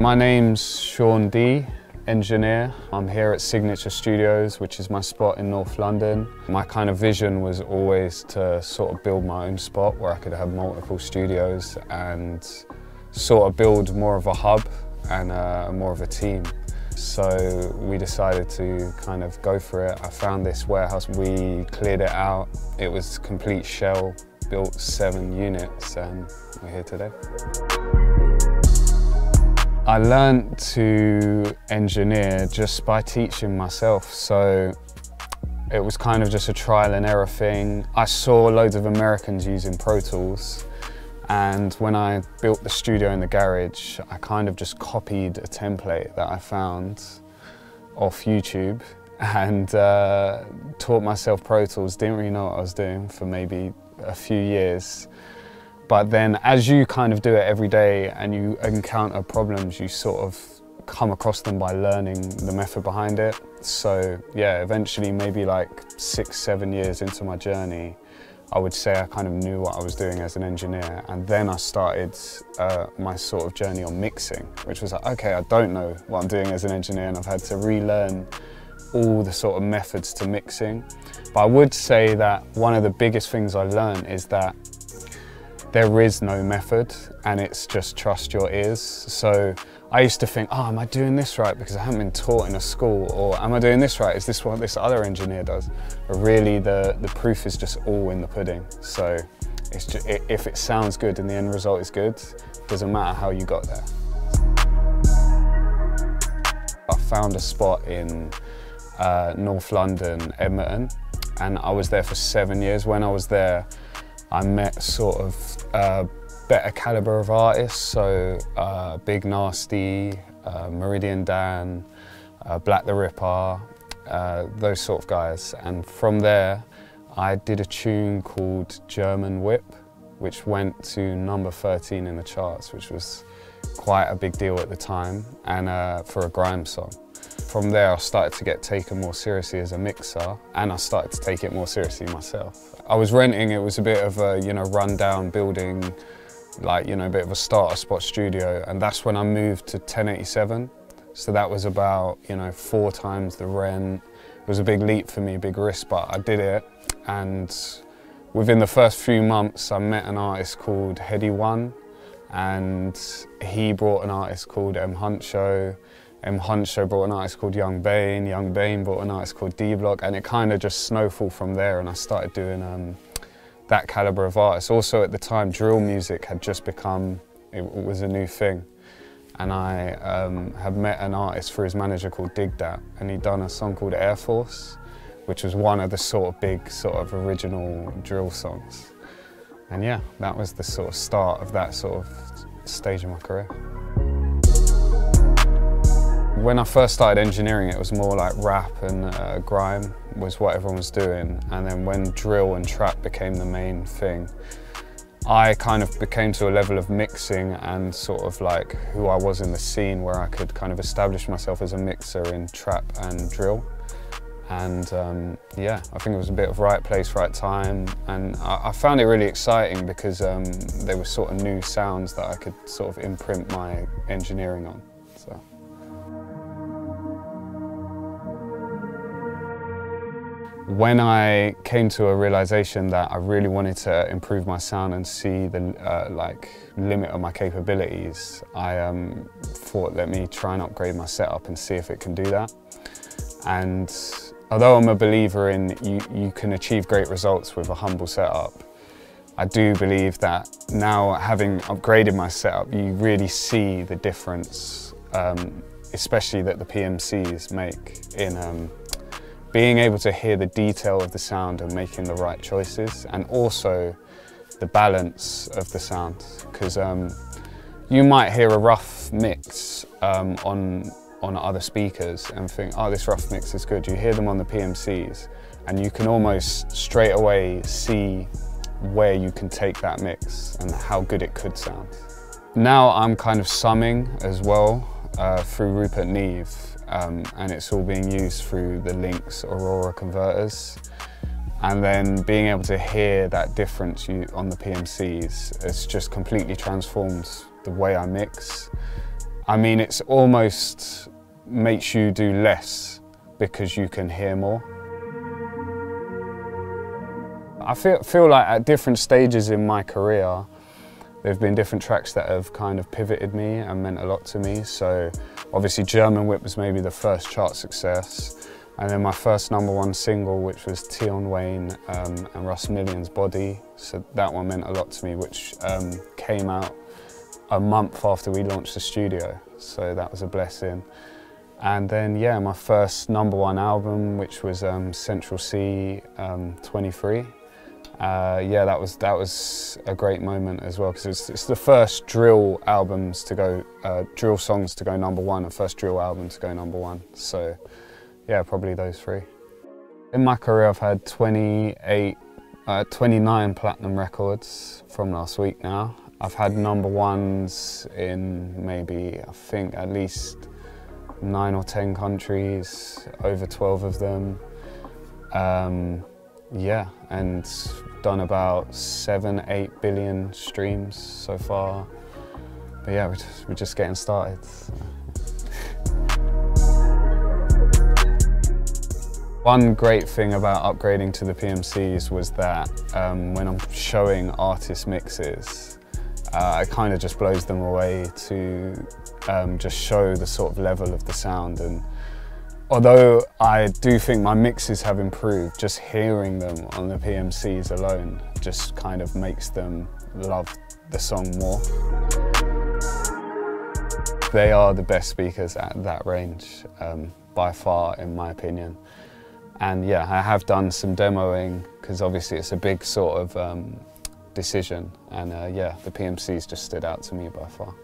My name's Sean D, engineer. I'm here at Signature Studios, which is my spot in North London. My kind of vision was always to sort of build my own spot where I could have multiple studios and sort of build more of a hub and uh, more of a team. So we decided to kind of go for it. I found this warehouse, we cleared it out. It was complete shell, built seven units and we're here today. I learned to engineer just by teaching myself. So it was kind of just a trial and error thing. I saw loads of Americans using Pro Tools and when I built the studio in the garage, I kind of just copied a template that I found off YouTube and uh, taught myself Pro Tools. Didn't really know what I was doing for maybe a few years. But then as you kind of do it every day and you encounter problems, you sort of come across them by learning the method behind it. So yeah, eventually maybe like six, seven years into my journey, I would say I kind of knew what I was doing as an engineer. And then I started uh, my sort of journey on mixing, which was like, okay, I don't know what I'm doing as an engineer and I've had to relearn all the sort of methods to mixing. But I would say that one of the biggest things I learned is that there is no method and it's just trust your ears. So I used to think, oh, am I doing this right because I haven't been taught in a school or am I doing this right? Is this what this other engineer does? But really the, the proof is just all in the pudding. So it's just, if it sounds good and the end result is good, doesn't matter how you got there. I found a spot in uh, North London, Edmonton, and I was there for seven years. When I was there, I met sort of uh, better caliber of artists, so uh, Big Narstie, uh, Meridian Dan, uh, Black the Ripper, uh, those sort of guys. And from there, I did a tune called German Whip, which went to number 13 in the charts, which was quite a big deal at the time, and uh, for a grime song. From there, I started to get taken more seriously as a mixer, and I started to take it more seriously myself. I was renting, it was a bit of a, you know, rundown building, like, you know, a bit of a starter spot studio, and that's when I moved to 1087. So that was about, you know, four times the rent. It was a big leap for me, a big risk, but I did it. And within the first few months, I met an artist called Headie One, and he brought an artist called M Huncho, M Huncho brought an artist called Young Bane, Young Bane brought an artist called D-Block, and it kind of just snowfalled from there and I started doing um, that caliber of artists. Also at the time, drill music had just become, it was a new thing. And I um, had met an artist through his manager called Digdat, and he'd done a song called Air Force, which was one of the sort of big sort of original drill songs. And yeah, that was the sort of start of that sort of stage of my career. When I first started engineering, it was more like rap and uh, grime was what everyone was doing. And then when drill and trap became the main thing, I kind of became to a level of mixing and sort of like who I was in the scene where I could kind of establish myself as a mixer in trap and drill. And um, yeah, I think it was a bit of right place, right time. And I, I found it really exciting because um, were sort of new sounds that I could sort of imprint my engineering on. When I came to a realization that I really wanted to improve my sound and see the uh, like limit of my capabilities, I um, thought let me try and upgrade my setup and see if it can do that. And although I'm a believer in you, you can achieve great results with a humble setup, I do believe that now having upgraded my setup, you really see the difference, um, especially that the PMCs make in um, being able to hear the detail of the sound and making the right choices and also the balance of the sound. Because um, you might hear a rough mix um, on on other speakers and think oh this rough mix is good. You hear them on the PMCs and you can almost straight away see where you can take that mix and how good it could sound. Now I'm kind of summing as well uh, through Rupert Neve um, and it's all being used through the Lynx Aurora converters. And then being able to hear that difference on the PMCs, it's just completely transformed the way I mix. I mean, it's almost makes you do less because you can hear more. I feel, feel like at different stages in my career, there have been different tracks that have kind of pivoted me and meant a lot to me. So obviously German Whip was maybe the first chart success. And then my first number one single, which was Tion Wayne um, and Russ Millions' Body. So that one meant a lot to me, which um, came out a month after we launched the studio. So that was a blessing. And then, yeah, my first number one album, which was um, Central Cee um, 23. Uh, yeah, that was that was a great moment as well because it's, it's, the first drill albums to go, uh, drill songs to go number one, and first drill album to go number one. So, yeah, probably those three. In my career, I've had 28, uh, 29 platinum records from last week now. I've had number ones in maybe, I think, at least nine or 10 countries, over 12 of them. Um, yeah, and done about seven, eight billion streams so far. But yeah, we're just, we're just getting started. One great thing about upgrading to the PMCs was that um, when I'm showing artist mixes, uh, it kind of just blows them away to um, just show the sort of level of the sound. And although I do think my mixes have improved, just hearing them on the PMCs alone just kind of makes them love the song more. They are the best speakers at that range, um, by far, in my opinion. And yeah, I have done some demoing because obviously it's a big sort of um, decision. And uh, yeah, the PMCs just stood out to me by far.